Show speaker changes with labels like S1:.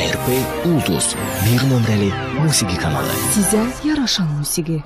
S1: ARP Ulduz bir nömrəli musiqi kanalı.
S2: Sizə yaraşan musiqi.